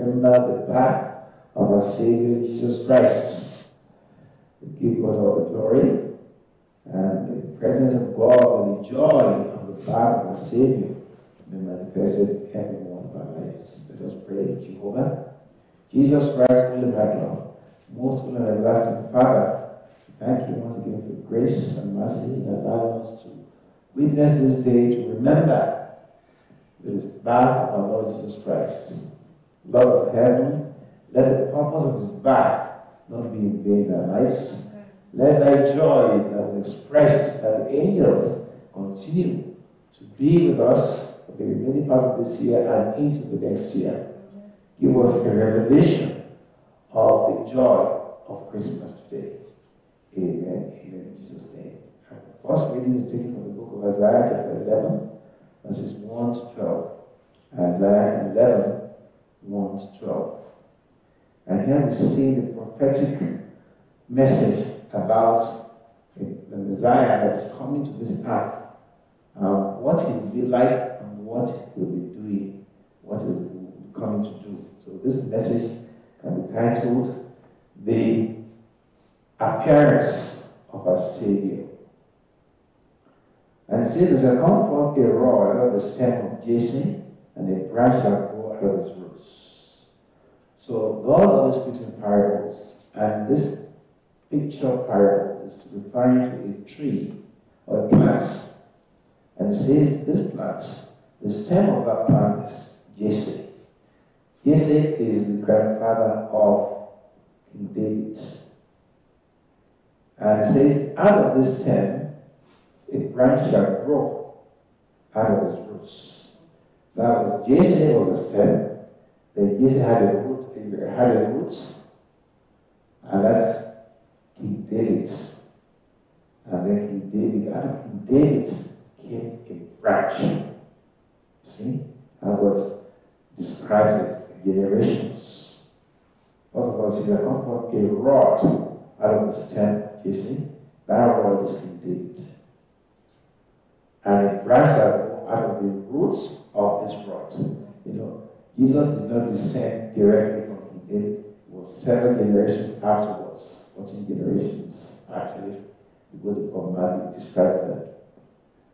remember the birth of our Savior Jesus Christ. We give God all the glory and the presence of God and the joy of the birth of our Savior be manifested in every one of our lives. Let us pray, Jehovah. Jesus Christ, Holy Michael, most holy and everlasting Father, thank you once again for grace and mercy in allowing us to witness this day to remember the birth of our Lord Jesus Christ. Lord of heaven, let the purpose of his birth not be in vain in our lives. Let thy joy that was expressed by the angels continue to be with us for the remaining part of this year and into the next year. Give us a revelation of the joy of Christmas today. Amen. Amen. In Jesus' name. The first reading is taken from the book of Isaiah, chapter 11, verses 1 to 12. Isaiah 11, 1 to 12. And here we see the prophetic message about the Messiah that is coming to this earth, um, what he will be like and what he will be doing, what he will be coming to do. So this message can be titled The Appearance of our Savior. And it says, There shall come forth a rod of the stem of Jesse, and a branch shall his roots. So God always speaks in parables, and this picture of parable is referring to a tree or a plant. And it says this plant, the stem of that plant is Jesse. Jesse is the grandfather of King David. And it says, out of this stem, a branch shall grow out of his roots. That was Jesse was the stem. Then Jesse had a root, had a root, and that's King David. And then King David, out of King David came a branch. See how God describes it, generations. First of all, she will come from a rod out of the stem, Jesse. That rod is King David. And a branch out of the roots of this rod. You know, Jesus did not descend directly from David. It was several generations afterwards. 14 generations, actually. You go to Book Matthew, describes that.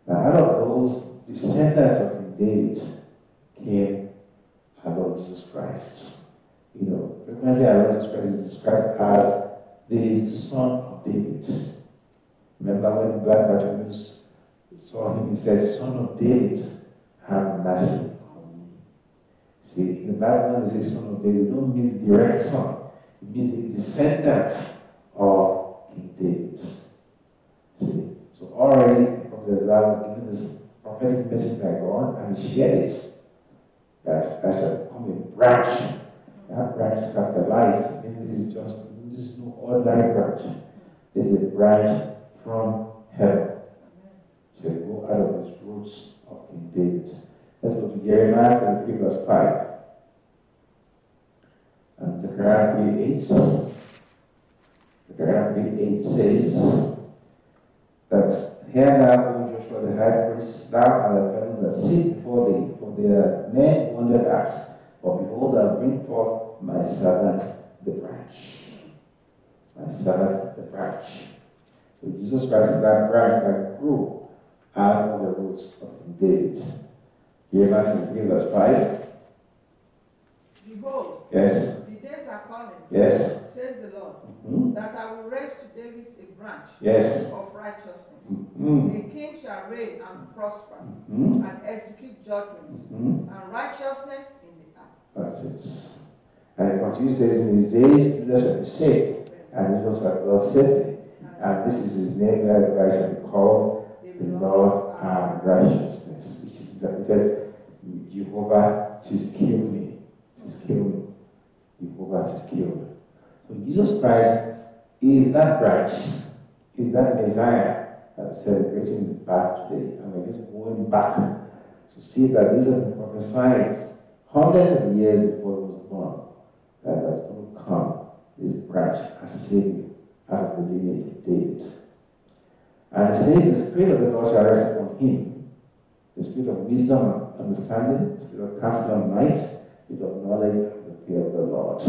Now, out of those descendants of King David came our Lord Jesus Christ. You know, frequently our Lord Jesus Christ is described as the Son of David. Remember when Black Bartimaeus saw him, he said, Son of David, have mercy on me. See, the Bible, they say Son of David, don't mean direct son. It means the descendant of King David. See, so already the prophet was given this prophetic message by God and he shared it. That that shall become a branch. That branch is capitalized. And this is just this is no ordinary branch. This is a branch from heaven. Shall go out of his roots of King David. Let's go to Jeremiah 23, verse 5. And Zechariah 3 8. Zechariah 3 8 says that Hear now, O Joshua the high priest, thou and the fellows that sit before thee, for their men wondered at, for behold, I bring forth my servant the branch. My servant the branch. So Jesus Christ is that branch that grew of the roots of David. Jeremiah 23, verse 5. Behold, Yes. the days are coming, Yes. says the Lord, Mhm. that I will raise to David a branch Yes. of righteousness. Mhm. The king shall reign and prosper Mhm. and execute judgments Mhm. and righteousness in the earth. That's it. And it continues, says, In his days, Judah shall be saved, and Israel shall dwell safely. And this is his name that shall be called the Lord our righteousness, which is interpreted Jehovah Tzidkenu. Tzidkenu. Jehovah Tzidkenu. So Jesus Christ is that branch, is that Messiah that we're celebrating his birth today. And we're just going back to see that these been prophesied hundreds of years before he was born, that was going to come, this branch as Savior out of the lineage of David. And it says, The Spirit of the Lord shall rest upon him, the Spirit of wisdom and understanding, the Spirit of counsel and might, the Spirit of knowledge and the fear of the Lord.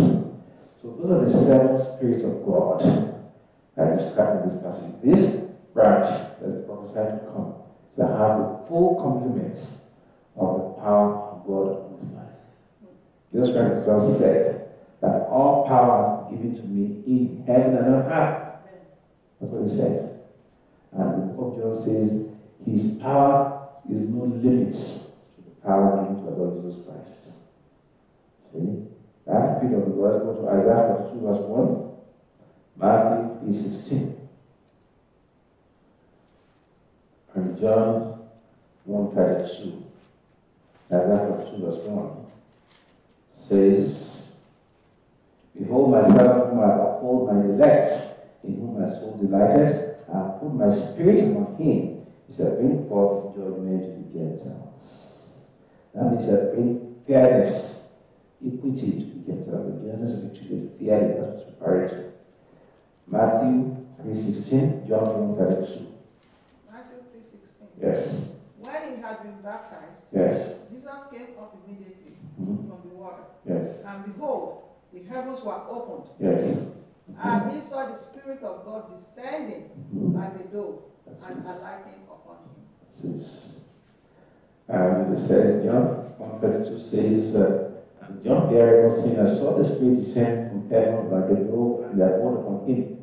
So those are the seven spirits of God that are described in this passage. This branch that's prophesied to come shall have the full complements of the power of God on his life. Jesus Christ himself said that all power been given to me in heaven and on earth. That's what he said. And the of John says his power is no limits to the power given to our Lord Jesus Christ. See? That's Peter of the Let's go to Isaiah 42, verse 1. Matthew 3, 16. And John 1, 32. Isaiah 42, verse 1 says, Behold my servant whom I uphold my elect, in whom my soul delighted. I put my spirit upon him. He shall bring forth judgment to the Gentiles. Means he shall bring fairness, equity to the Gentiles. The Gentiles will be treated fairly. Referring to. Matthew 3.16, John 1.32. Matthew three sixteen. Yes, When he had been baptized, yes, Jesus came up immediately mhm, from the water. yes, And behold, the heavens were opened, yes. And he saw the Spirit of God descending like a dove That's and alighting upon him. says, and it says, John 132 says, uh, and John Gary was saying, I saw the Spirit descend from heaven like a dove, and there abode upon him.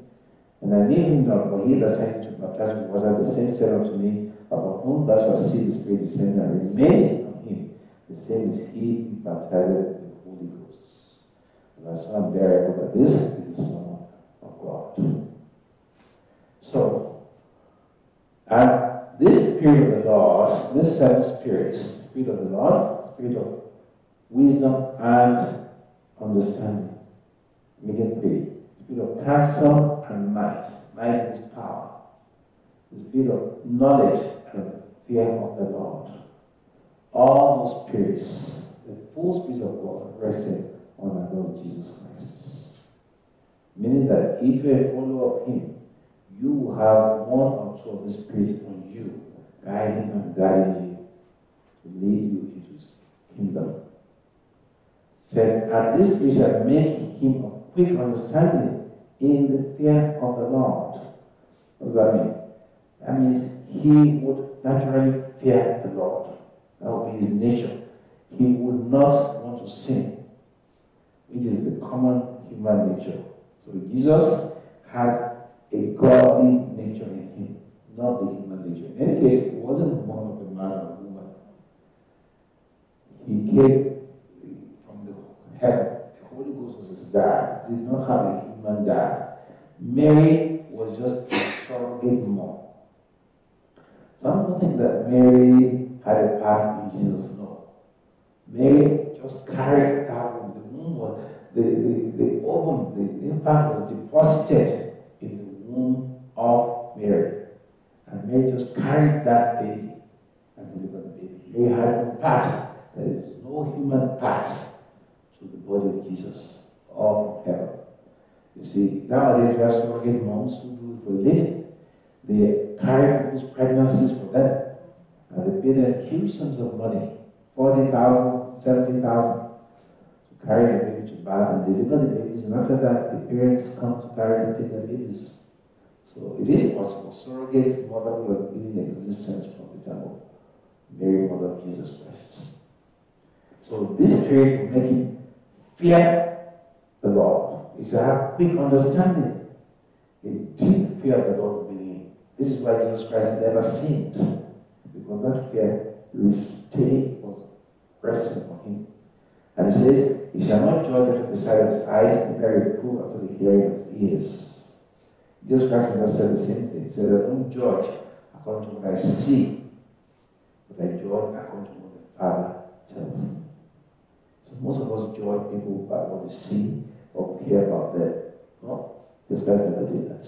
And I knew him not, but he that sent to baptize with water, the same said unto me, Upon whom thou shalt see the Spirit descend and remain on him, the same is he who baptizeth with the Holy Ghost. And that's why I'm there, that this is the Son God. So, at this spirit of the Lord, this seven spirits, spirit of the Lord, spirit of wisdom and understanding. Making three. Spirit of counsel and might. Might is power. The spirit of knowledge and the fear of the Lord. All those spirits, the full spirit of God rested on our Lord Jesus Christ. Meaning that if you're a follower of Him, you will have one or two of the spirits on you, guiding and guiding you to lead you into his kingdom. Said, and this spirit shall make him of quick understanding in the fear of the Lord. What does that mean? That means he would naturally fear the Lord. That would be his nature. He would not want to sin, which is the common human nature. So Jesus had a godly nature in him, not the human nature. In any case, he wasn't born of a man or a woman. He came from the heaven. The Holy Ghost was his dad. He did not have a human dad. Mary was just a surrogate mom. Some people think that Mary had a part in Jesus. No. Mary just carried womb. The womb the, the, the ovum, the infant was deposited in the womb of Mary. And Mary just carried that baby and delivered the baby. Mary had no part. There is no human part to the body of Jesus of heaven. You see, nowadays we have surrogate moms who do it for a living. They carry people's pregnancies for them. And they pay them huge sums of money 40,000, 70,000 to carry the baby to birth and deliver the babies. And after that, the parents come to carry and take the babies. So it is possible. Surrogate mother was in existence from the time of Mary, mother of Jesus Christ. So this spirit will make him fear the Lord. He shall have quick understanding. A deep fear of the Lord within. This is why Jesus Christ never sinned. Because that fear was resting on him. And he says, He shall not judge after the sight of his eyes, neither reprove after the hearing of his ears. Jesus Christ has said the same thing. He said, I don't judge according to what I see, but I judge according to what the Father tells me. So most of us judge people by what we see or we hear about them. No, Jesus Christ never did that.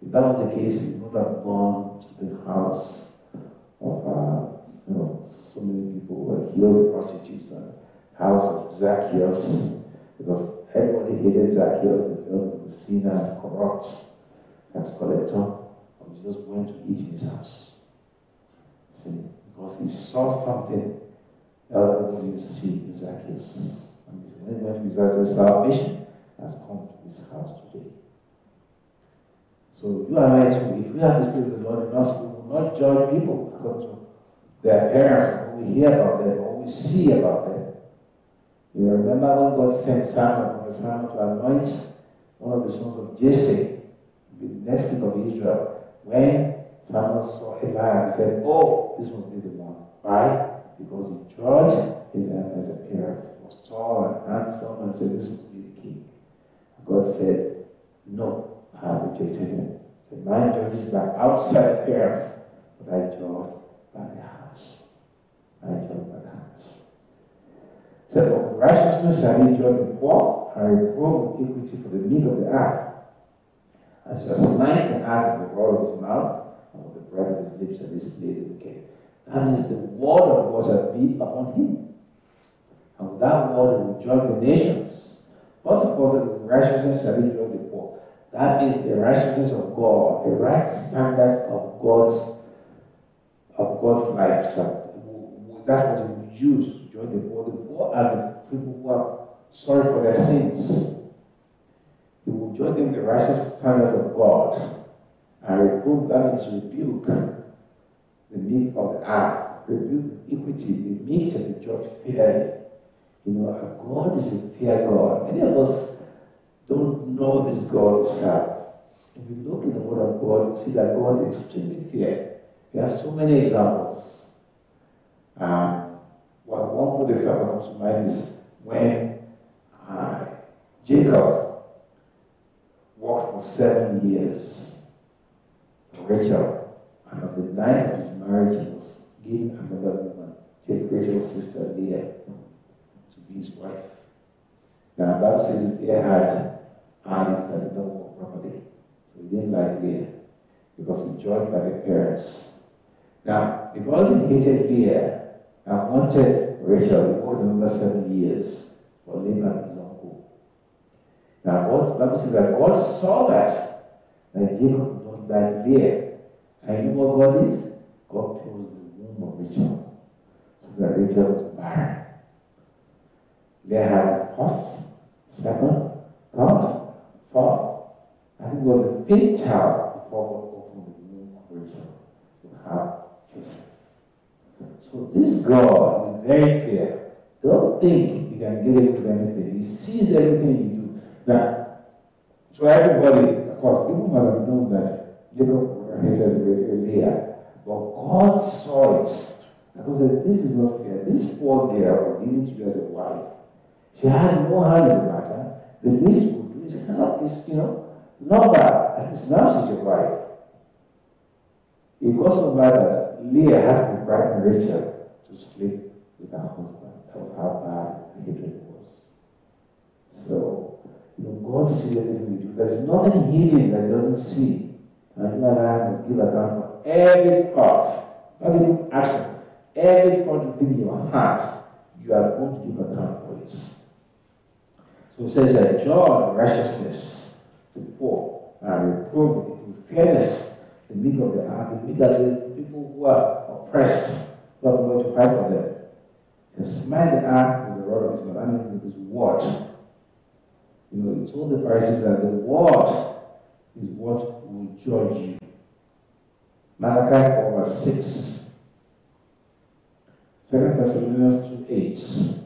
If that was the case, he would have gone to the house of, uh, you know, so many people who were healed prostitutes and house of Zacchaeus, because everybody hated Zacchaeus, they felt he was a sinner and corrupt tax collector, and Jesus went to eat in his house. See, because he saw something that other people didn't see in Zacchaeus. And he when he went to his the salvation has come to this house today. So you and I too, if we have the Spirit of the Lord in us, we will not judge people according to their parents, what we hear about them, what we see about them. You remember when God sent Samuel, Samuel, to anoint one of the sons of Jesse, the next king of Israel. When Samuel saw Eli, he said, Oh, this must be the one. Why? Because he judged Eli's appearance. He was tall and handsome and said, This must be the king. God said, No, I have rejected him. He said, Mine judges by outside appearance, but I judge by the hearts. I judge by the hearts. He said, with righteousness shall he judge the poor and reprove with equity for the meek of the earth. And shall smite the earth with the rod of his mouth and with the breath of his lips and display the wicked. That means the word of God shall be upon him. And with that word he will judge the nations. First of all, the righteousness shall he judge the poor. That is the righteousness of God, the right standards of God's of God's life. So that's what use to join the poor. The poor are the people who are sorry for their sins. He will judge them the righteous standards of God and reprove that means rebuke the meek of the earth, rebuke the equity, the meek shall be judged fairly. You know, God is a fair God. Many of us don't know this God we. If you look in the Word of God, you see that God is extremely fair. There are so many examples. Um, well, one good example comes to mind is when uh, Jacob worked for seven years for Rachel, and on the night of his marriage, he was given another woman, Rachel's sister Leah, to be his wife. Now, the Bible says Leah had eyes that did not work properly, so he didn't like Leah because he judged by the parents. Now, because he hated Leah and wanted Rachel, he worked another seven years for Laban, his uncle. Now, God, Bible says that God saw that, that Jacob did not like Leah. And you know what God did? God closed the womb of Rachel so that Rachel was barren. Leah had first, second, third, fourth. I think it was the fifth child before God opened the womb of Rachel to have Joseph. So this God is very fair. Don't think you can get away with anything. He sees everything you do. Now, to everybody, of course, people might have known that Jacob hated Leah, but God saw it. Because this is not fair. This poor girl was given to you as a wife. She had no hand in the matter. The least you could do is help, you know, love her. At least now she's your wife. It bad that Leah had to bribe Rachel to sleep with her husband. That was how bad the hatred was. So, you know, God sees everything we do. There's nothing hidden that He doesn't see. And you and I must give account for every thought, not even action, every thought within your heart, you are going to give account for it. So it says that joy and righteousness to the poor and reprove with fairness the meek of the earth, the are the people who are oppressed, who are going to fight for them. And smite the earth with the rod of his mouth, I mean with his word. You know, he told the Pharisees that the word is what will judge you. Malachi 4 verse 6. 2 Thessalonians 2 8.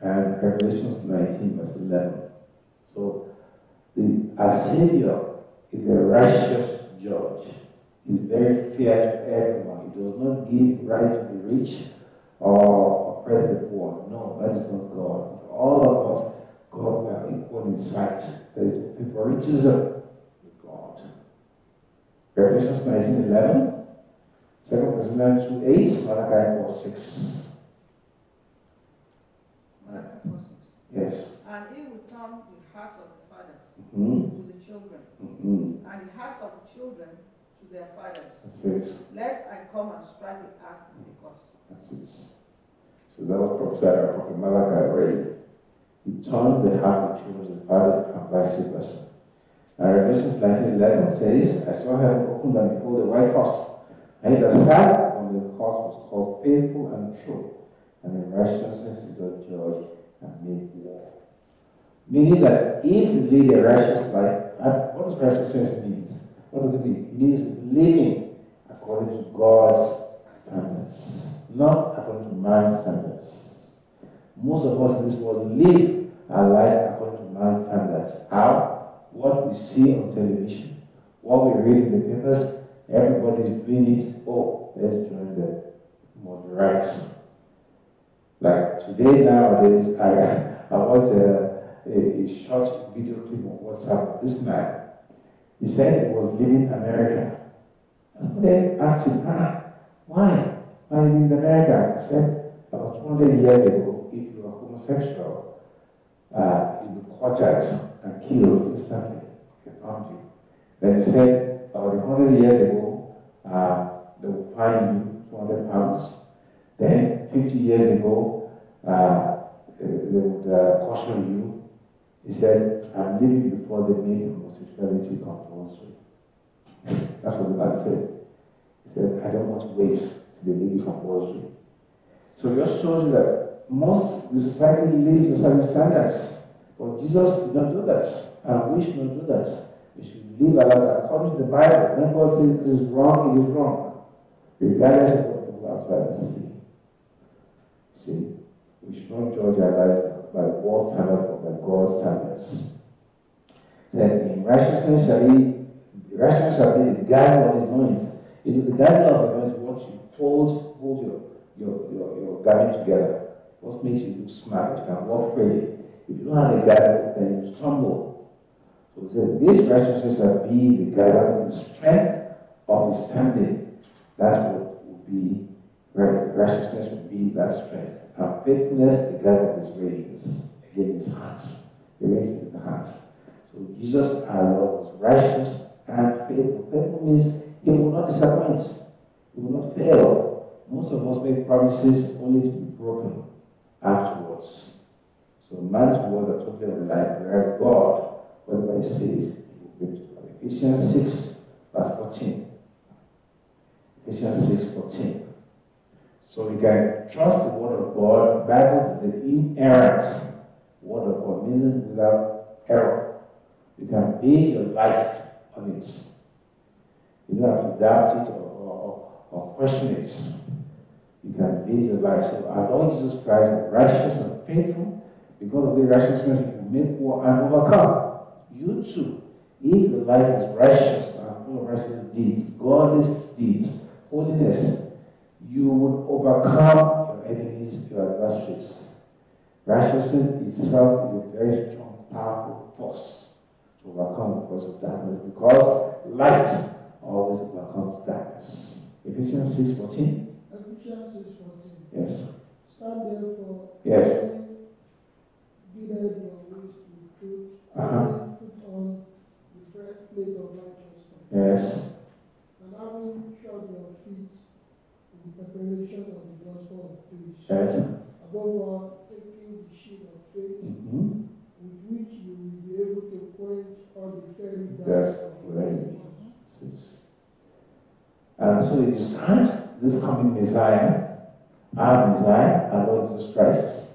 And Revelations 19 verse 11. So, the, our Savior is a righteous judge. He's very fair to everyone. He does not give right to the rich or oppress the poor. No, that is not God. All of us, God, we are equal in sight. There is favoritism with God. Revelations 19 11, 2 Thessalonians 2 8, Malachi 4 6. Yes. And he will turn the hearts of the fathers Mm-hmm. to Mm-hmm. and the hearts of children to their fathers, That's it. lest I come and strike the earth with a curse. That's it. So that was prophesied by Prophet Malachi already. He turned the heart of the children to the fathers and vice versa. And Revelation 19:11 says, I saw heaven opened and behold a white horse. And he that sat on the horse was called faithful and true. and in righteousness he does judge and make war. Meaning that if you live a righteous life, what does righteousness mean? What does it mean? It means living according to God's standards, not according to man's standards. Most of us in this world live our life according to man's standards. How? What we see on television, what we read in the papers, everybody's doing it. Oh, let's join the moderates. Like today, nowadays, I, I watched a, uh, a, a short video clip on WhatsApp. This man, he said he was leaving America. Somebody asked him, ah, why? Why are you in America? He said, about 200 years ago, if you are homosexual, uh, you'll be quartered and killed instantly. They found you. Then he said, about 100 years ago, uh, they will fine you 200 pounds. Then, 50 years ago, uh, they would uh, caution you. He said, I'm living before they made homosexuality compulsory. That's what the man said. He said, I don't want to wait till they make it compulsory. So it just shows you that most the society lives in certain standards. But Jesus did not do that. And we should not do that. We should live our lives according to the Bible. When God says this is wrong, it is wrong. Regardless of what people outside see. See, we should not judge our lives by standards, but by God's standards. Then in righteousness shall be righteousness shall be the guide of his loins. You know, the guide of the loins is what you hold, hold your, your, your, your garment together. What makes you look smart, you can walk freely. If you don't have a guide, then you stumble. So said, this righteousness shall be the guide, the strength of his standing. That's what will be righteousness will be that strength. Our faithfulness, the God of his reins. Again, his hands. The reins is the hands. So Jesus, our Lord, was righteous and faithful. Faithful means he will not disappoint. He will not fail. Most of us make promises only to be broken afterwards. So man's words are totally unlike, whereas God, whatever he says, he will bring to pass. Ephesians 6, verse 14. Ephesians 6, 14. So we can trust the word of God. Bible the inerrant word of God, means without error. You can base your life on it. You don't have to doubt it or, or, or question it. You can base your life. So our Lord Jesus Christ is righteous and faithful. Because of the righteousness, you can make war and overcome. You too. If your life is righteous and full of righteous deeds, godless deeds, holiness, you would overcome your enemies, your adversaries. Righteousness itself is a very strong, powerful force to overcome the force of darkness because light always overcomes darkness. Ephesians 6 14. Ephesians 6 14. Yes. Stand therefore. Yes. Girded your waist with truth. Uh-huh. Put on the breastplate of righteousness. Yes. And having shod your feet preparation of the gospel of peace. Yes. Above all, taking the shield of faith, Mm-hmm. with which you will be able to quench all the fiery darts of the right. And so it describes this coming Messiah, our Messiah, our Lord Jesus Christ,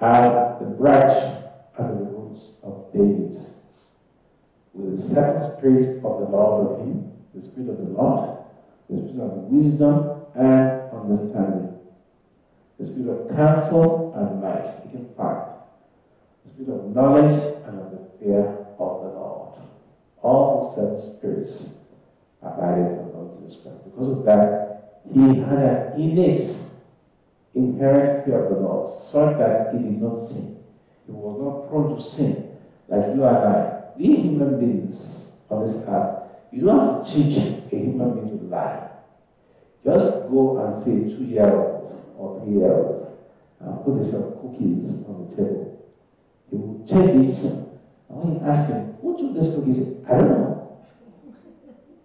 as the branch out of the roots of David, with the seven spirit of the Lord of him, the spirit of the Lord, the spirit of wisdom and understanding, the spirit of counsel and might, making five, the spirit of knowledge and of the fear of the Lord. All those seven spirits abided in the Lord Jesus Christ. Because of that, he had an innate, inherent fear of the Lord, such that he did not sin. He was not prone to sin like you and I. We human beings on this earth, you don't have to teach a human being to lie. Just go and say two year old or three year old and put some cookies on the table. He will take it, and when you ask him, who took these cookies? I don't know.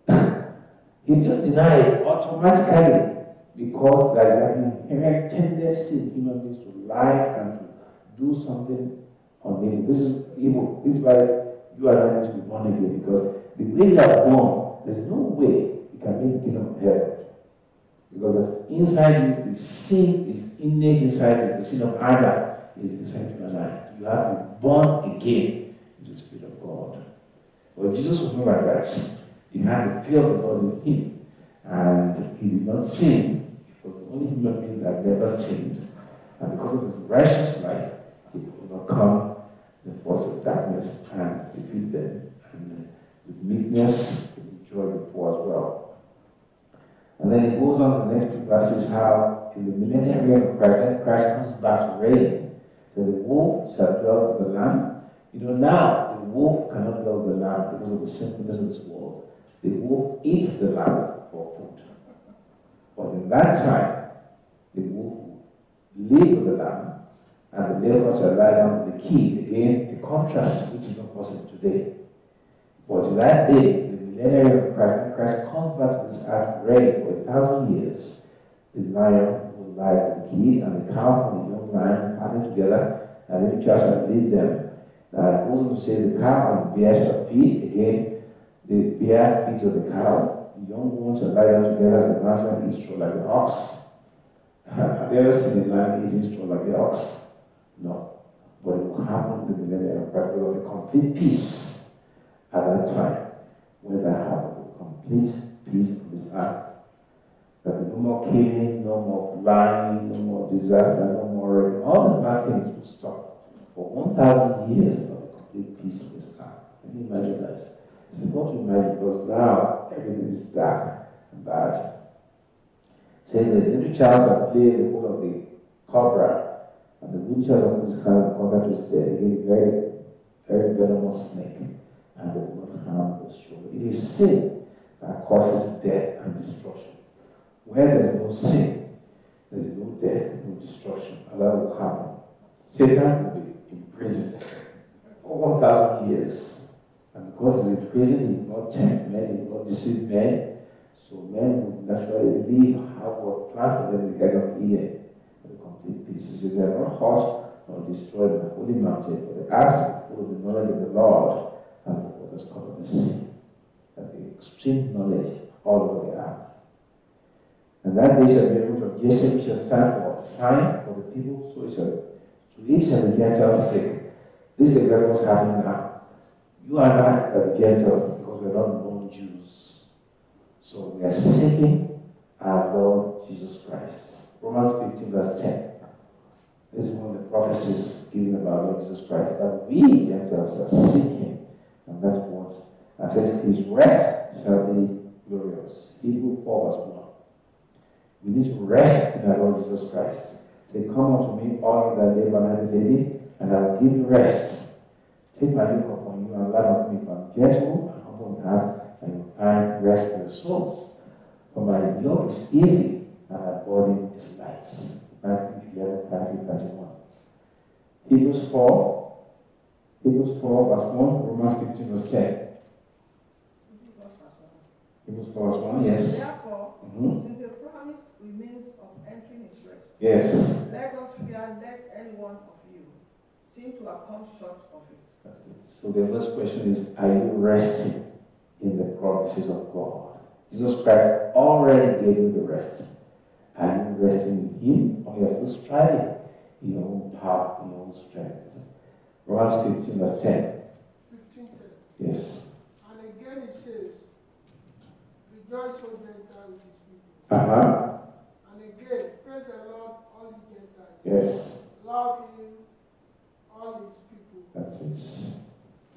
He just deny it automatically because there is an inherent tendency in human beings to lie and to do something unbelievable. This is evil. This is why you are need to be born again because the way you are born, there's no way you can make kingdom of heaven. Because inside you, the sin is innate inside you, the sin of Adam is inside you and I. You have to be born again into the Spirit of God. But Jesus was not like that. He had the fear of the Lord in him. And he did not sin. He was the only human being that never sinned. And because of his righteous life, he overcome the force of darkness and defeat them. And with meekness, he enjoyed the poor as well. And then it goes on to the next two verses how in the millennium reign of Christ, Christ comes back to reign, so the wolf shall dwell with the lamb. You know, now the wolf cannot dwell with the lamb because of the sinfulness of this world. The wolf eats the lamb for food. But in that time, the wolf will live with the lamb, and the leopard shall lie down with the kid. Again, a contrast which is not possible today. But that day, the millennium of Christ, Christ comes back to this earth ready for a thousand years, the lion will lie with the kid, and the calf and the young lion partner together, and every child shall lead them. Now it goes on to say the cow and the bear shall feed. Again, the bear feeds on the cow. The young ones shall lie down together, the man shall eat straw like the ox. Have you ever seen a lion eating straw like the ox? No. But it will happen in the millennium of Christ. There will be complete peace at that time when that happens. A complete peace on this earth. There will be no more killing, no more lying, no more disaster, no more rape. All these bad things will stop. For 1,000 years, there be complete peace on this earth. Can you imagine that? It's difficult to imagine because now everything is dark and bad. Say the little child shall play the role of the cobra, and the little child of this kind of cobra to again, very, very venomous snake, and they will not harm the. It is sin that causes death and destruction. Where there is no sin, there is no death, no destruction, that will happen. Satan will be in prison for 1,000 years. And because he's in prison, he will not tempt men, he will not deceive men. So men will naturally leave how God planned for them in the Garden of Eden. The complete peace. He says, They are not hurt nor destroyed in the holy mountain, for the earth of the knowledge of the Lord, and the cover the sea. That the extreme knowledge all over the earth. And that day shall be root of Jesse, shall stand for a sign for the people, so it shall to each shall the Gentiles sick. This is exactly what's happening now. You and I are the Gentiles because we're not born Jews. So we are seeking our Lord Jesus Christ. Romans 15, verse 10. This is one of the prophecies given about Lord Jesus Christ that we Gentiles are seeking. And that's what I said, His rest shall be glorious. Hebrew 4, verse 1. We need to rest in our Lord Jesus Christ. Say, Come unto me, all you that labor and heavy laden, and I will give you rest. Take my yoke upon you and learn of me, for I'm gentle and humble in heart, and you find rest for your souls. For my yoke is easy and my burden is light. Matthew 11, 30, 31. Hebrews 4, Hebrews 4, verse 1, Romans 15, verse 10. Hebrews 4, verse 1, yes. Therefore, Mhm. since a promise remains of entering his rest, Yes. let us fear lest any one of you seem to have come short of it. That's it. So the first question is, are you resting in the promises of God? Jesus Christ already gave you the rest. Are you resting in Him or you're still striving in your own power, in your own strength? Romans 15, verse 10. Fifteen ten. Yes. And again it says, Rejoice, O Gentiles, with people. Uh huh. And again, praise the Lord, all you Gentiles. Yes. Love him, all his people. That's it.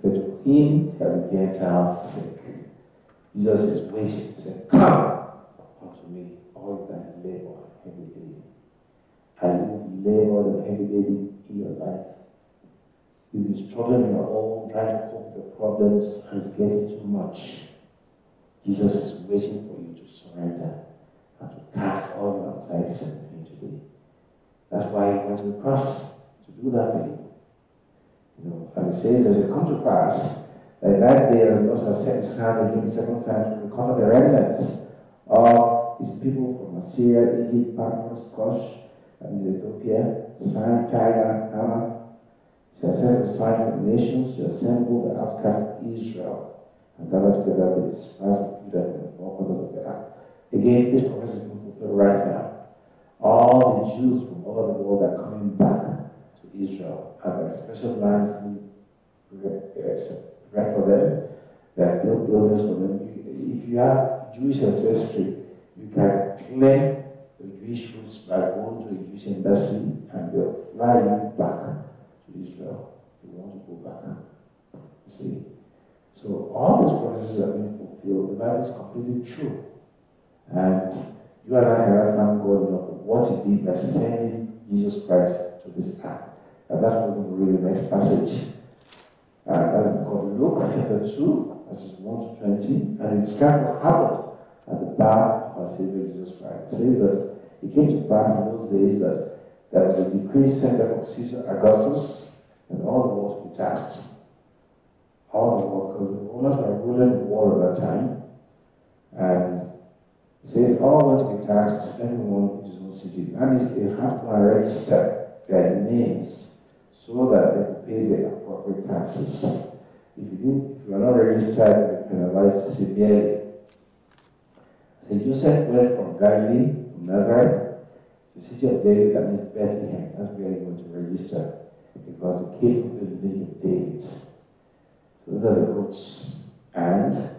So to Him shall the Gentiles sing. Jesus is waiting. He said, Come unto me, all that labor and heavy laden. Are you labored and heavy laden in your life? You've been struggling your own, cope with the problems, and it's getting too much. Jesus is waiting for you to surrender and to cast all your anxieties on Him today. That's why He went to the cross to do that for you. You know, and it says that it come to pass that that day the Lord shall set his hand again the second time to recover the remnants of his people from Assyria, Egypt, Patmos, Cush, and Ethiopia, Sinai, China, Hamath. A sign to the nations, shall assemble the outcasts of Israel, and gather together the despised of Judah from the corners of the earth. Again, this prophecy is being fulfilled right now. All the Jews from all over the world are coming back to Israel, and there are special lands being uh, prepared for them. There are built buildings for them. If you have Jewish ancestry, you can claim the Jewish roots by going to a Jewish embassy and they'll fly you back to Israel you want to go back. You see? So all these promises are being fulfilled. The Bible is completely true. And you and I can thank God enough for what He did by sending Jesus Christ to this earth. And that's what we're going to read in the next passage. Uh, that's called Luke chapter 2, verses 1 to 20. And it describes what happened at the birth of our Savior Jesus Christ. It says that it came to pass in those days that there was a decree sent of Caesar Augustus, and all the to be taxed. All the world, because the Romans were ruling the world at that time. And it says all went to be taxed, everyone in his own city. That means they have to register their names so that they could pay their appropriate taxes. If you didn't, if you are not registered, you are penalized severely. So Joseph went from Galilee, from Nazareth, to the city of David, that means Bethlehem. That's where he went to register because he came from the lineage of David. So those are the roots. And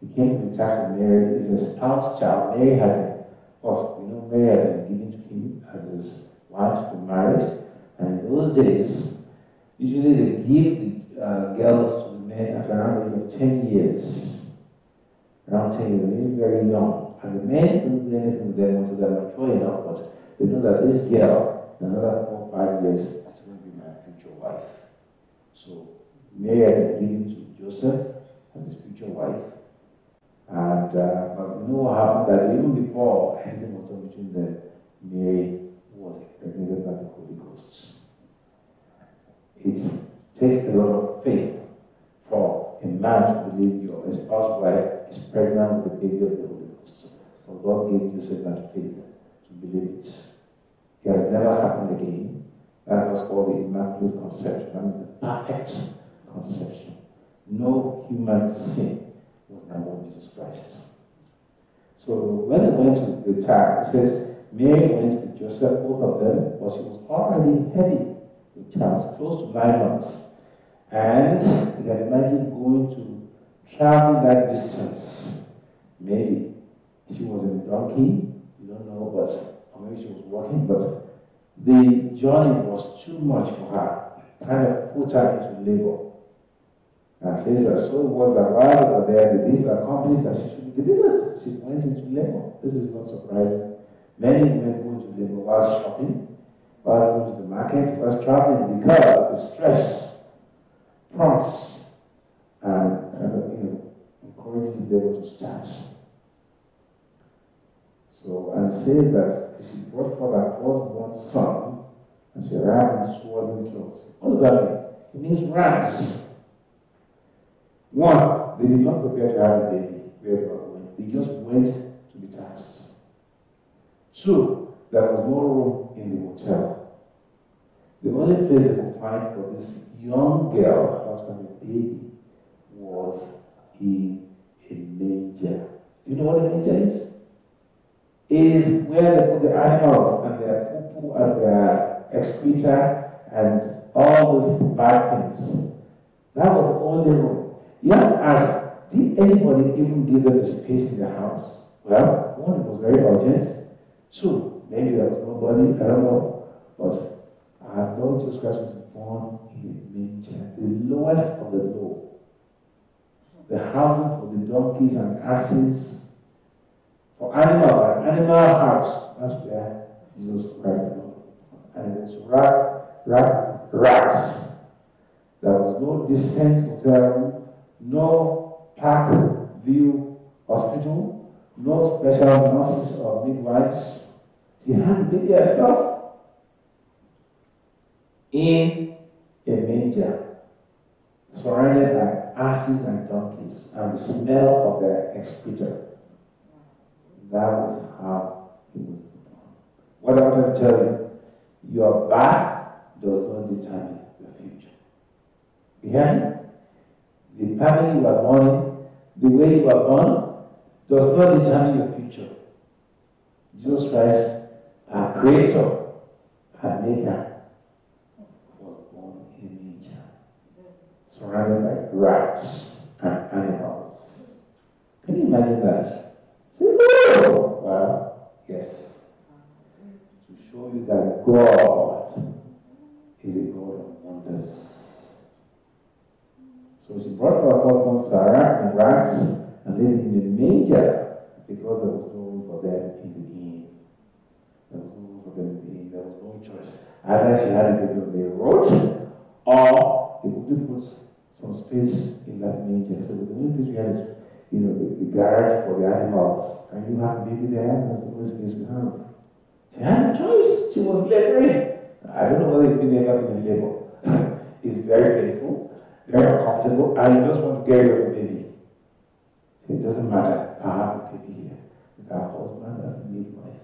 he came to be tasked with Mary, is a spouse child. Mary had, course, we know Mary had been given to him as his wife to be married. And in those days, usually they give the uh, girls to the men at around the age of 10 years. Around 10 years, they're very young. And the men don't do anything with them until they're mature enough, but they know that this girl, in another four five years, is going to be my future wife. So Mary had given to Joseph as his future wife. And uh, but we know what happened that even before anything was done between them, Mary was impregnated by the Holy Ghost. It takes a lot of faith for a man to believe your spouse wife is pregnant with the baby of the Holy Ghost. But God gave Joseph that faith to believe it. It has never happened again. That was called the Immaculate Conception. That means the perfect conception. No human sin was number Jesus Christ. So when they went to the tower, it says Mary went with Joseph, both of them, but she was already heavy with child, close to nine months. And you can imagine going to travel that distance. Maybe she was in a donkey, don't know, but maybe she was working, but the journey was too much for her, kind of put her into labor. And says that so it was that while were there, the deed were accomplished that she should be delivered. She went into labor. This is not surprising. Many women go into labor while shopping, while going to the market, while traveling, because the stress prompts and of, you know, encourages them to start. So, and says that she brought forth her firstborn son, and she wrapped in swaddling clothes. What does that mean? It means rags. One, they did not prepare to have a baby where they were going. They just went to be taxed. Two, there was no room in the hotel. The only place they could find for this young girl about to have a baby was in a manger. Do you know what a manger is? Is where they put the animals and their poo and their excreta and all those bad things. That was the only room. You have to ask, did anybody even give them a space in the house? Well, one, it was very urgent. Two, maybe there was nobody, I don't know. But our Lord Jesus Christ was born in a manger, the lowest of the low. The housing for the donkeys and asses, for animals, an animal house. That's where Jesus Christ was wrapped, wrapped rats. There was no decent hotel no park view hospital, no special nurses or midwives. She had the baby herself in a manger, surrounded by asses and donkeys, and the smell of their excreta. That was how he was born. What I'm want to tell you, your birth does not determine your future. You hear me? The family you are born in, the way you are born, does not determine your future. Jesus Christ, our creator, our maker, was born in manger, surrounded by rats and animals. Can you imagine that? Say, oh, well, yes. To show you that God is a God of wonders. So she brought her firstborn Sarah in rags and laid him in a manger because there was no room for them in the inn. There was no room for them in the inn. There was no choice. Either she had a baby on the road or they could put some space in that manger. So the only place we have is, you know, the, the garage for the animals. And you have a baby there, that's the only space we have. She had no choice. She was laboring. I don't know whether it's been ever been in labor. it's very painful, very uncomfortable, and you just want to get rid of the baby. It doesn't matter. I have the baby here. With our husband as the midwife.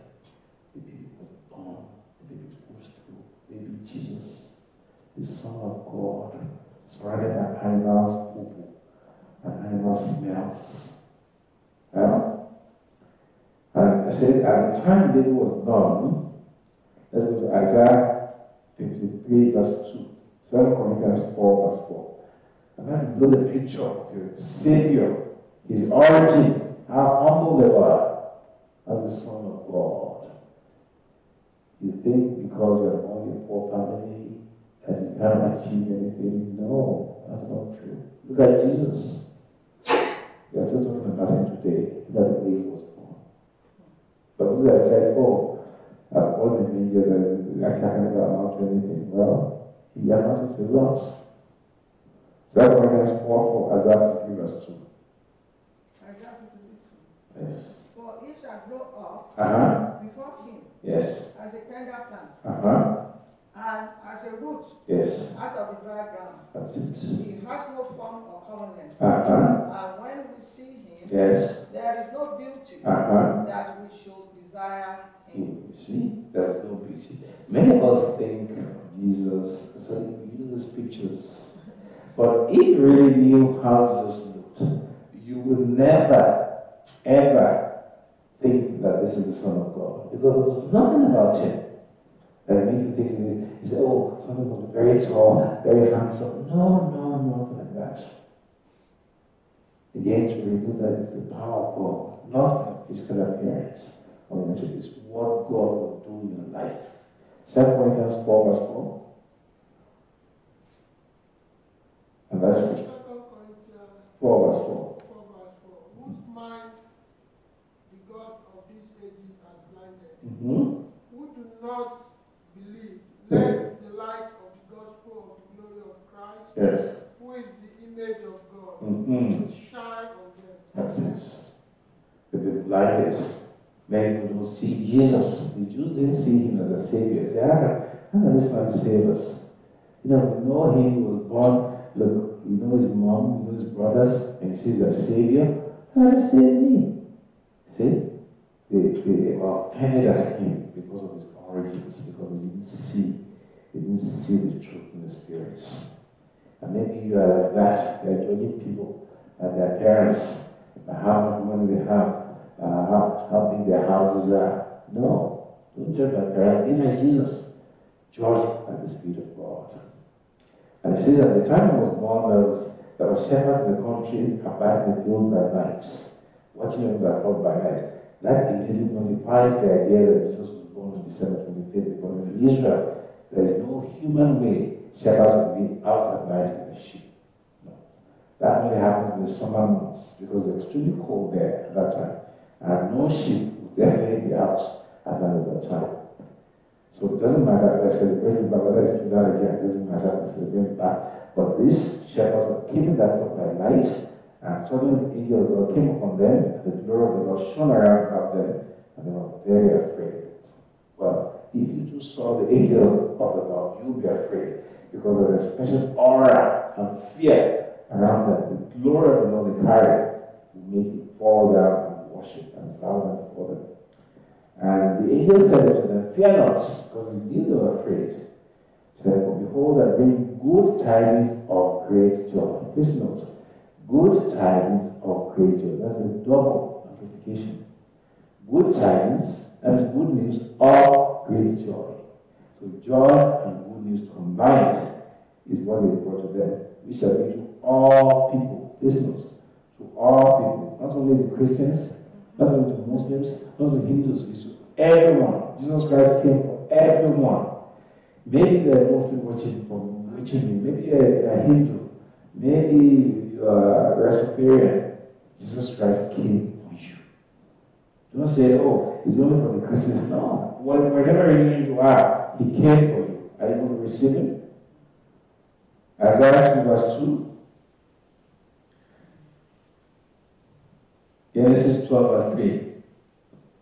The baby was born. The baby was through. Baby Jesus, the Son of God, surrounded by animals, poo and animal smells. Yeah? And it says, at the time baby was born, let's go to Isaiah 53, verse 2. 2 Corinthians 4, verse 4. I'm going to build a picture of your Savior, his origin, how humble they were as the Son of God. You think because you're in a poor family that you can't achieve anything? No, that's not true. Look at Jesus. We are still talking about him today. Look at the way he was born. Suppose I said, oh, all the media that actually I never amount to anything. Well, he amounted to a lot. Second Corinthians 4 4, Isaiah 53, verse 2. Isaiah 52. Yes. For he shall grow up Uh huh. before him Yes. as a tender plant, Uh huh. And as a root Yes. out of the dry ground. That's it. He has no form or comeliness. Uh huh. And when we see him, Yes. there is no beauty Uh huh. that we should desire him. You see, there is no beauty. Many of us think Jesus, so we use these pictures. But if you really knew how Jesus looked, you would never, ever think that this is the Son of God. Because there was nothing about him that made you think, this- you say, oh, someone was very tall, very handsome. No, no, nothing like that. Again, to reveal that it's the power of God, not a physical appearance. Or mention is what God will do in your life. 2 Corinthians 4 verse 4. And that's 4 verse 4. four verse four, whose mind the God of these ages has blinded, Mm-hmm. who do not believe, the light of the gospel of the glory of Christ, Yes. who is the image of God, Mm-hmm. should shine on them. That's it. They've been blinded. Many people don't see Jesus. The Jews didn't see him as a savior. They say, how can, how can this man save us? You know, we know him, he was born. Look, we know his mom, we know his brothers, and he he's a savior. How can he save me? See? They, they were offended at him because of his origins, because they didn't see. They didn't see the truth in the spirits. And maybe you are like that. You are judging people at their parents, by how much money they have, uh, how, how big their houses are. No, don't judge by parents. Be like Jesus. Judge by the Spirit of God. And it says at the time he was born, there was, there were shepherds in the country abiding in the field by nights, watching over their flock by night. That immediately modifies the idea that Jesus was on December 25th, because in Israel, there is no human way shepherds would be out at night with the sheep. No. That only happens in the summer months because it's extremely cold there at that time. And no sheep would definitely be out at night at that time. So it doesn't matter if I celebrate but whether it's July again, it doesn't matter if I celebrate back. But these shepherds were keeping that flock by night, and suddenly the angel of the Lord came upon them, and the glory of the Lord shone around about them, and they were very afraid. Well, if you too saw the angel of the Lord, you'll be afraid because there's a special aura and fear around them. The glory of the Lord they carry will make you fall down and worship and bow down before them. And the angel said to them, Fear not, because he knew they were afraid. He said, For behold, I bring good tidings of great joy. Please note, good tidings of great joy. That's a double amplification. Good tidings and it's good news of great joy. So joy and good news combined is what they brought to them. We submit to all people. Listen, to all people, not only the Christians, not only to Muslims, not only Hindus, it's to everyone. Jesus Christ came for everyone. Maybe you're a Muslim watching from watching me. Maybe you're a Hindu. Maybe you're a Rastafarian. Jesus Christ came you. Don't say, oh, it's only for the Christians. No. Whatever religion you are, He came for you. Are you going to receive Him? Isaiah 2 verse 2. Genesis 12 verse 3. He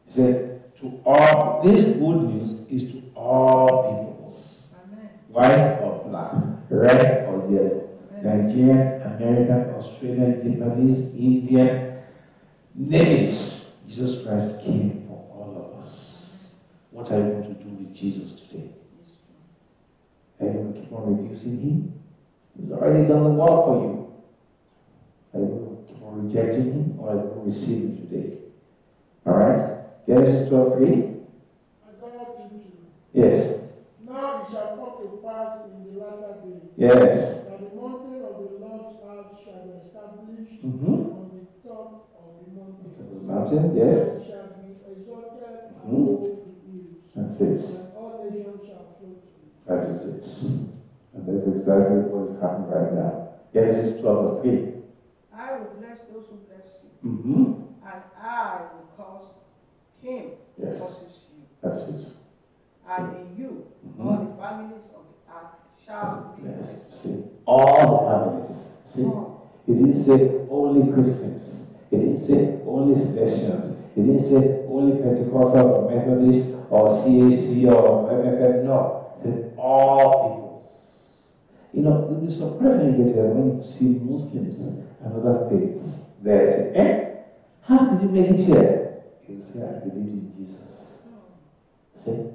said, to all, this good news is to all peoples, Amen. white or black, red or yellow, Nigerian, American, Australian, Japanese, Indian, name it. Jesus Christ came for all of us. What are you going to do with Jesus today? Are you going to keep on refusing Him? He's already done the work for you. Are you going to keep on rejecting Him or are you going to receive Him today? All right? Genesis 12 3. Yes. Now it shall come to pass in the latter days Yes. that the mountain of the Lord's house shall be established Mm-hmm. on the top of the mountain. Mountain, yes. It shall be exalted above the hills, That's it. and all nations shall flow to it. That is it. And that's exactly what is happening right now. Genesis 12 verse 3. I will bless those who bless you, Mm-hmm. and I will cause him Yes. curses you. That's it. And in you, Mhm. all the families of the earth shall be blessed. See, all the families. See, All. it didn't say only Christians. It didn't say only Christians. It didn't say only Pentecostals or Methodists or CAC or MFM. No, it said all peoples. You know, surprised when you get there when you see Muslims and other faiths there. Say, eh? How did you make it here? You say, I believe in Jesus. See?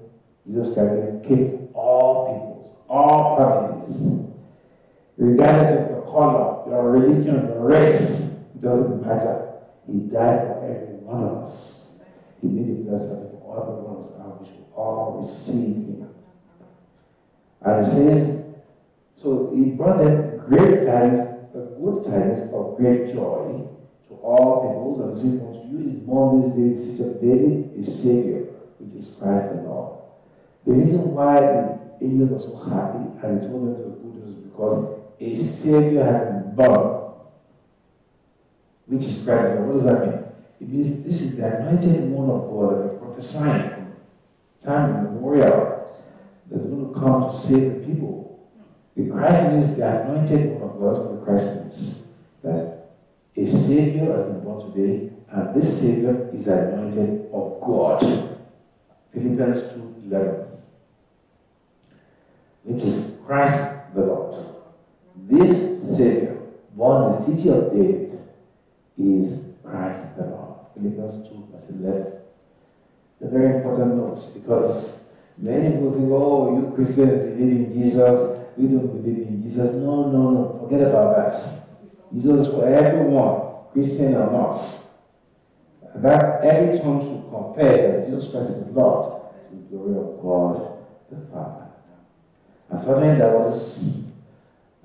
Jesus Christ came all peoples, all families, regardless of your color, your religion, your race, it doesn't matter. He died for every one of us. He made a blessing for every one of us, and we should all receive him. And he says, so he brought them great tidings, the good tidings of great joy to all peoples, and says, unto you is born this day the city of David a Savior, which is Christ the Lord. The reason why the angels were so happy and told them to good news because a Savior had been born, which is Christ. What does that mean? It means this is the anointed one of God that we prophesying from time immemorial that's going to come to save the people. The Christ means the anointed one of God. That's what the Christ means. That a Savior has been born today, and this Savior is anointed of God. Philippians 2 11, which is Christ the Lord. This Savior, born in the city of David, is Christ the Lord. Philippians 2 verse 11. They're very important notes because many people think, oh, you Christians believe in Jesus, we don't believe in Jesus. No, no, no, forget about that. Jesus is for everyone, Christian or not. That every tongue should confess that Jesus Christ is Lord to the glory of God the Father. And suddenly there was,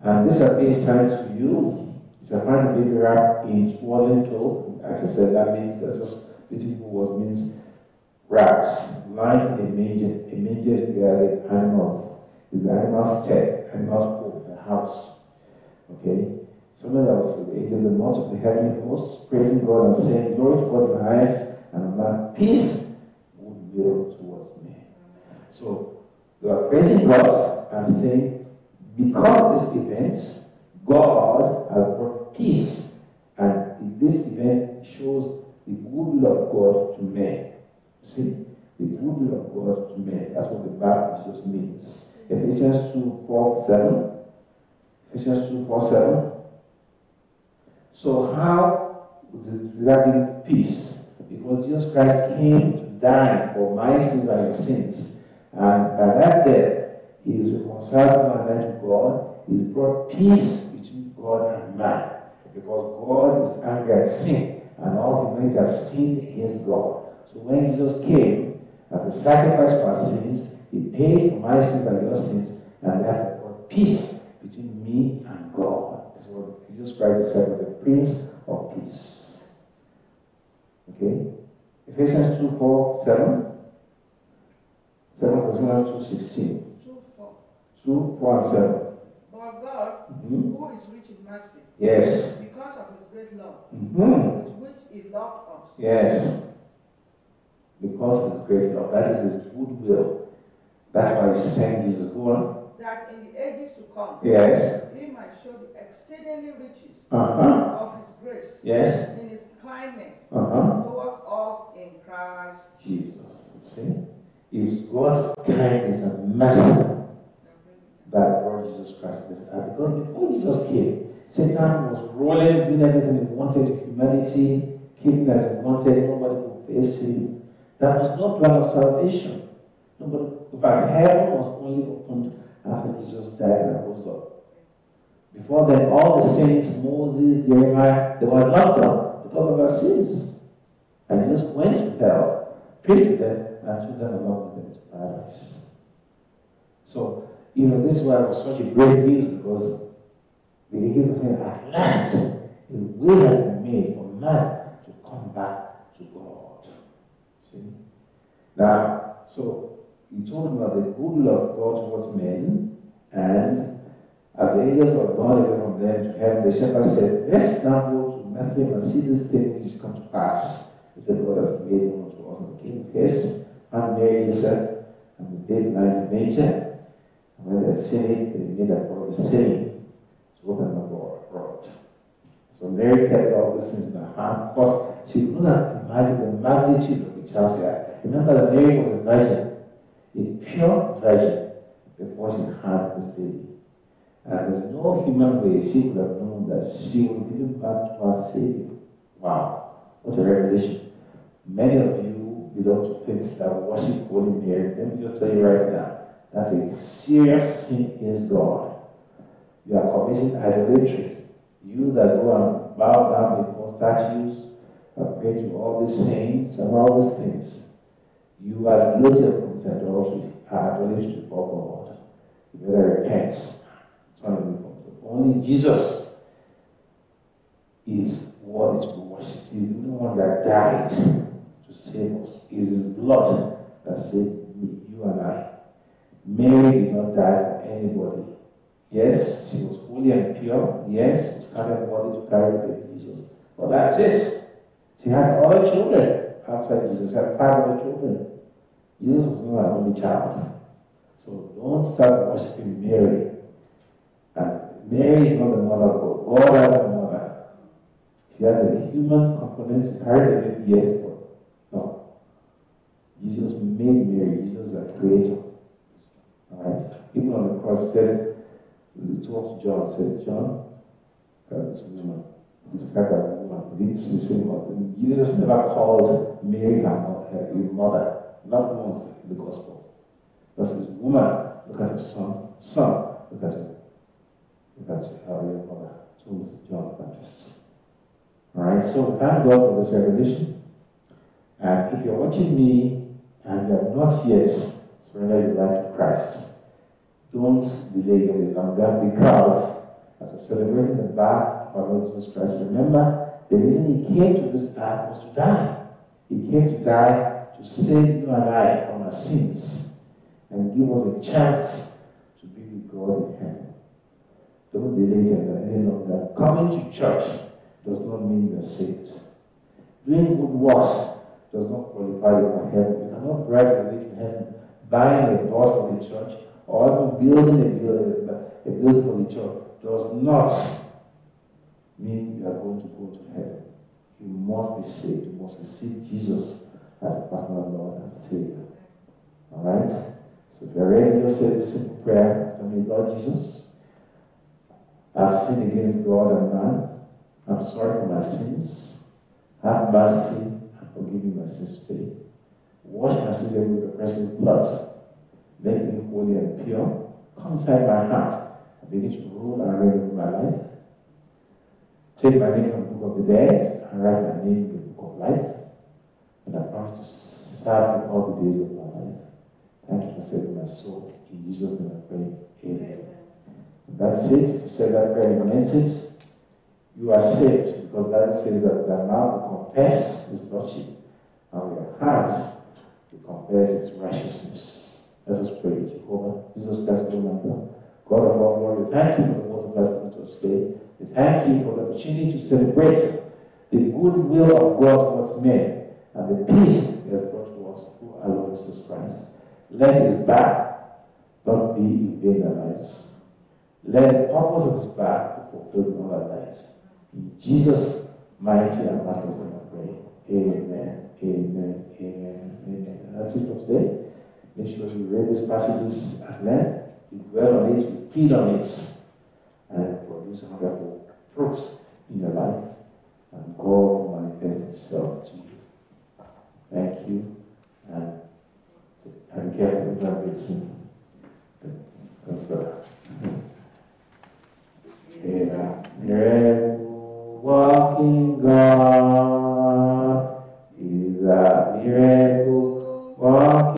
and this shall be a sign to you. You shall find the baby wrapped in swaddling clothes. As I said, that means that's just beautiful words means wrapped, lying in a manger. A manger is where the animals is the animal's tent, animal's home, the house. Okay? Somebody else with the angels, the mouth of the heavenly hosts, praising God and saying, Glory to God in the highest, and on peace, goodwill towards me. So they are praising God and saying, because of this event, God has brought peace. And this event shows the goodwill of God to men. See? The goodwill of God to men. That's what the Bible just means. Ephesians 2 4 7. Ephesians 2 4 7. So, how does that bring peace? Because Jesus Christ came to die for my sins and your sins. And by that death, he is reconciled man and to God. He's brought peace between God and man. Because God is angry at sin, and all humanity have sinned against God. So when Jesus came, As a sacrifice for our sins, he paid for my sins and your sins, and therefore brought peace between me and God. This is what Jesus Christ described as the Prince of Peace. Okay? Ephesians 2 4 7. 7 Thessalonians 2 16. Two, four. 2 4 and 7. But God, Mhm. who is rich in mercy, Yes. because of his great love, Mhm. with which he loved us, Yes. Because of his great love. That is his goodwill. That's why he sent Jesus. That in the ages to come, Yes. he might show the exceedingly riches Uh huh. of his grace Yes. in his kindness Uh huh. towards us in Christ. Jesus. See? It is God's kindness and mercy that brought Jesus Christ to this earth. Because before Jesus came, Satan was ruling, doing everything he wanted to humanity, keeping as he wanted, nobody could face him. There was no plan of salvation. Nobody, in fact, heaven was only opened after Jesus died and rose up. Before then, all the saints, Moses, Jeremiah, they were locked up because of their sins. And Jesus went to hell, preached to them, and took them along with him to paradise. So, you know, this is why it was such a great news because the angels were saying, at last, a way has been made for man to come back to God. See? Now, so he told them about the good love of God towards men, and as the angels were gone away from them to heaven, the shepherd said, Let's now go to Bethlehem and see this thing which is come to pass, which the Lord has made known to us. And the king haste, and Mary Joseph, and the babe lying in the. And when they had it, they made a brother saying, So Mary kept all these things in her hand. Of course, she could not imagine the magnitude of the child she had. Remember that Mary was a virgin, a pure virgin, before she had this baby. And there's no human way she could have known that she was giving birth to our Savior. Wow, what a revelation. Many of you belong to things that worship Holy Mary. Let me just tell you right now, that's a serious sin against God. You are committing idolatry. You that go and bow down before statues and pray to all these saints and all these things, you are guilty of committing adultery, idolatry before God. You better repent. Turn away from it. Only Jesus is what is to be worshipped. He's the only one that died to save us. It is his blood that saved me, you and I. Mary did not die for anybody. Yes, she was holy and pure. Yes, she was counted worthy to carry the baby Jesus. But that's it. She had other children outside Jesus. She had five other children. Jesus was not her only child. So don't start worshiping Mary. Mary is not the mother of God. God has a mother. She has a human component to carry the baby, yes, but no. Jesus made Mary. Jesus is a creator. Alright? Even on the cross, he said, told John, said, John, that this woman, as a woman, leads to same mother. Jesus never called Mary her mother, her mother, not once in the Gospels. That says, woman, look at your son, son, look at your, look at your, mother. Was John the Baptist. Alright, so thank God for this revelation. And if you're watching me and you have not yet surrendered your life to Christ, don't delay it any longer because as we're celebrating the birth of our Lord Jesus Christ, remember the reason he came to this earth was to die. He came to die to save you and I from our sins and give us a chance to be with God in heaven. Don't delay it any longer. Coming to church does not mean you're saved. Doing good works does not qualify you for heaven. You cannot bribe your way to heaven buying a bus for the church or even building a, a building for the church does not mean you are going to go to heaven. You must be saved. You must receive Jesus as a personal Lord and Savior. Alright? So if you're ready, just say this simple prayer after me, Lord Jesus. I've sinned against God and man. I'm sorry for my sins. Have mercy and forgive me my sins today. Wash my sins away with the precious blood. Make me holy and pure. Come inside my heart and begin to rule and reign over my life. Take my name from the book of the dead and write my name in the book of life. And I promise to serve you all the days of my life. Thank you for saving my soul. In Jesus' name I pray. Amen. That's it. You said that prayer, you meant it. You are saved because Bible says that the mouth confess his lordship and your heart will confess its righteousness. Let us pray, Jehovah. Jesus Christ, God of all glory, we thank you for the of God to today. We thank you for the opportunity to celebrate the goodwill of God towards men and the peace he has brought to us through our Lord Jesus Christ. Let his back not be in vain in our lives. Let the purpose of his back be fulfilled in all our lives. In Jesus' mighty and matchless name I pray. Amen. Amen. Amen. Amen. That's it for today. Make sure you read these passages at length, you dwell on it, you feed on it, and produce wonderful fruits in your life. And God will manifest Himself to you. Thank you. And and careful with your vision. That's good. Yeah. Miracle walking God is a miracle walking.